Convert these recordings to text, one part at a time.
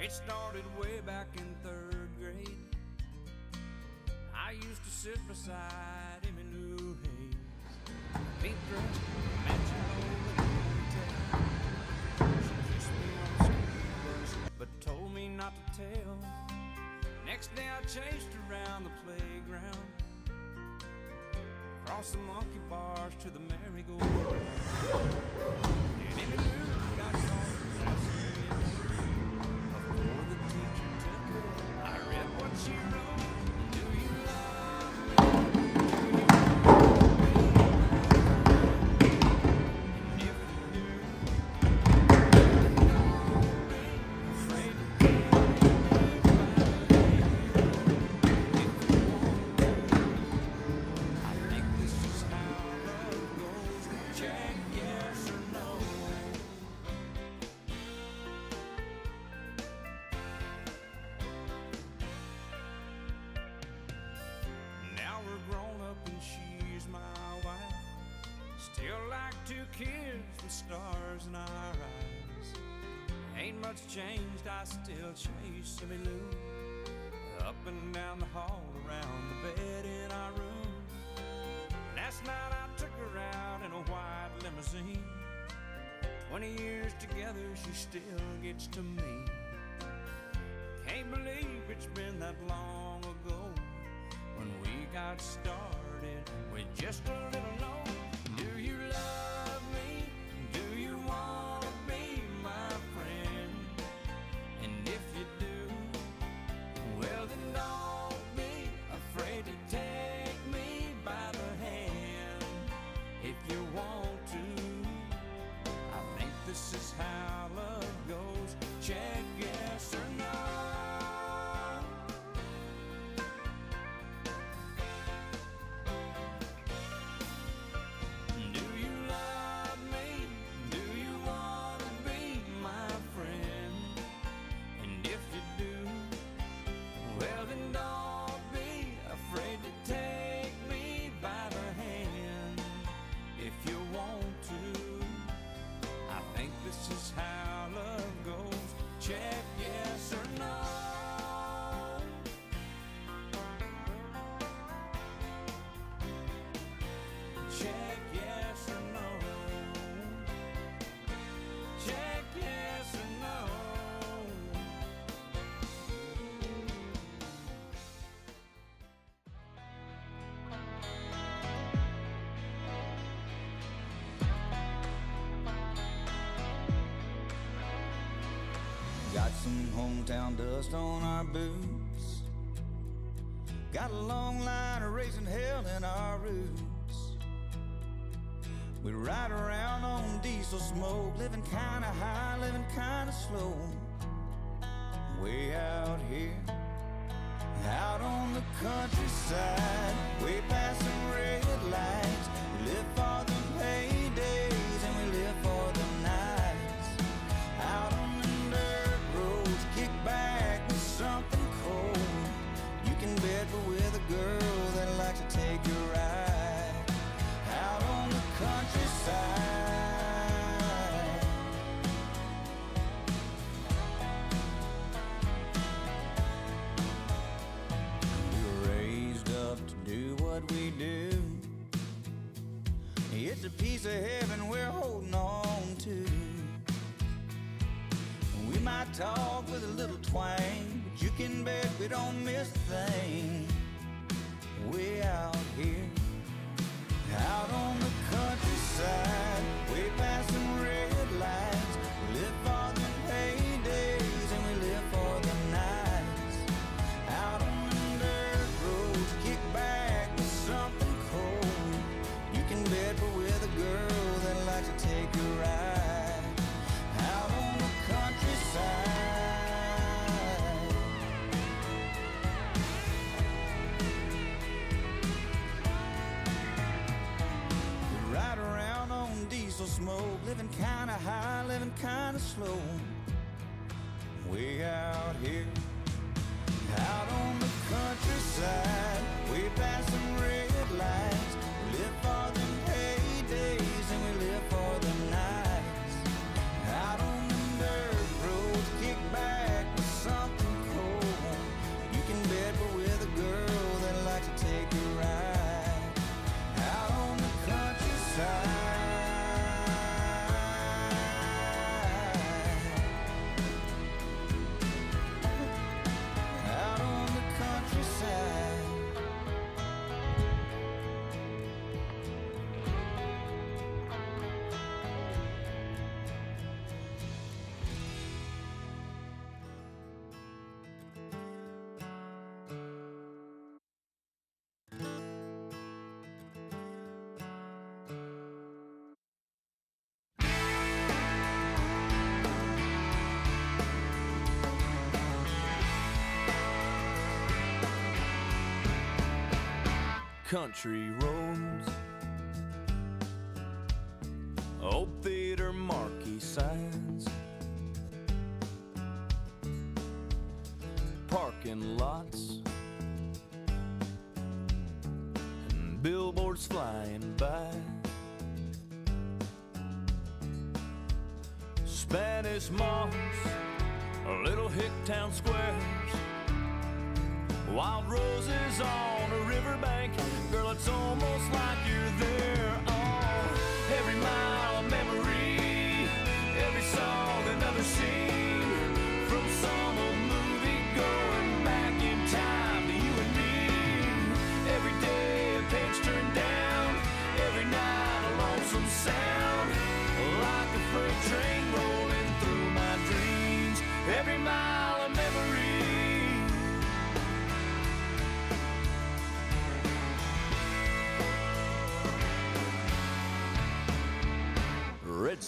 It started way back in third grade. I used to sit beside Hayes. Pink dress, matching over the but told me not to tell. Next day I chased around the playground. Across the monkey bars to the merry-go-round. Still like two kids with stars in our eyes. Ain't much changed, I still chase Emmy Lou. Up and down the hall, around the bed in our room. Last night I took her out in a white limousine. Twenty years together, she still gets to me. Can't believe it's been that long ago when we got started with just a little note. Love some hometown dust on our boots. Got a long line of raising hell in our roots. We ride around on diesel smoke, living kinda high, living kinda slow. Way out here, out on the countryside, way past some red lights. Live for the what we do. It's a piece of heaven we're holding on to. We might talk with a little twang, but you can bet we don't miss a thing. Way out here, kinda slow. Way out here, country roads, old theater marquee signs, parking lots, and billboards flying by. Spanish moss, little hick town squares, wild roses on a riverbank. Girl, it's almost like you're there. Oh, every mile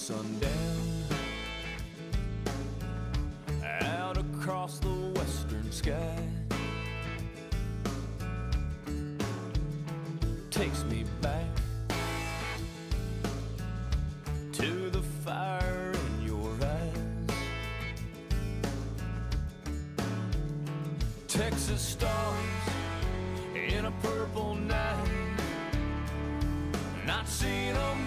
sundown out across the western sky takes me back to the fire in your eyes. Texas stars in a purple night. Not seen them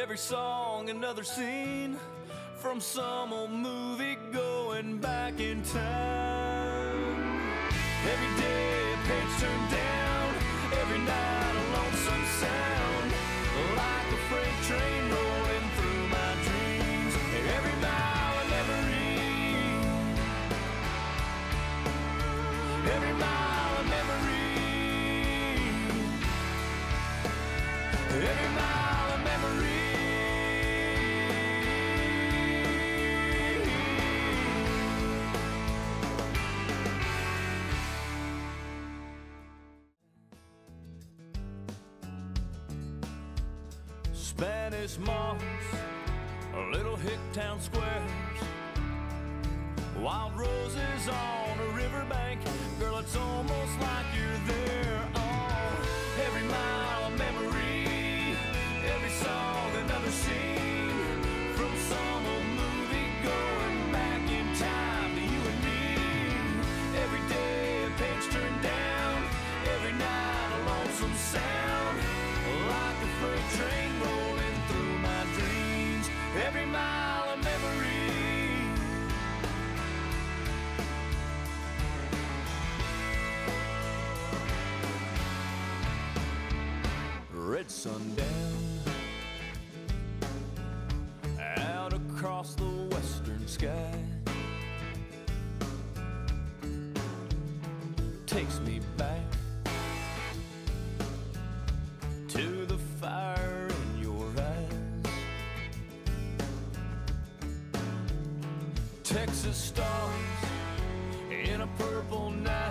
every song another scene from some old movie going back in time. Every day a page turned down, every night Spanish moss, little hick town squares, wild roses on a riverbank. Girl, it's almost like you're there. Oh, every mile memory, sundown. Out across the western sky. Takes me back to the fire in your eyes. Texas stars in a purple night,